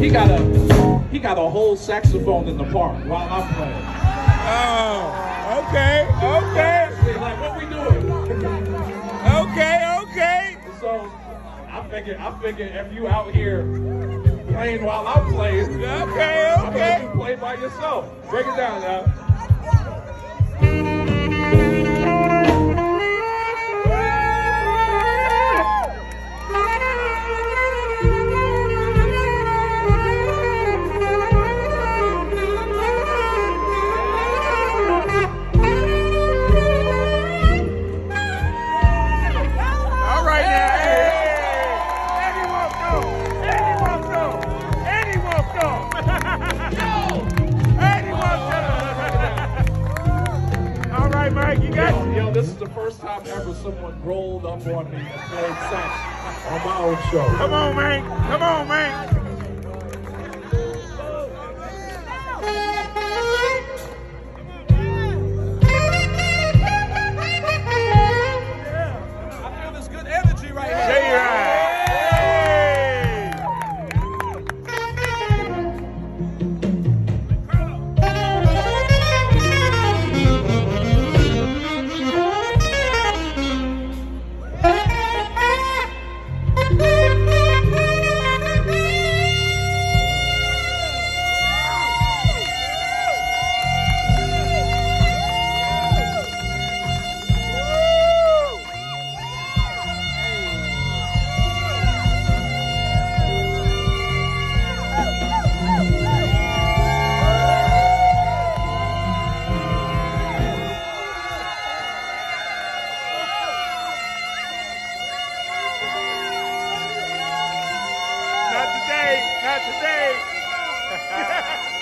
he got a he got a whole saxophone in the park while I'm playing. Oh, okay, okay, like what we doing? okay, okay. So I figured I figured if you out here playing while I'm playing, Okay, okay. you play by yourself. Break it down now. First time ever someone rolled up on me and played sax on my own show. Come on, man. Come on, man. Today. Not today.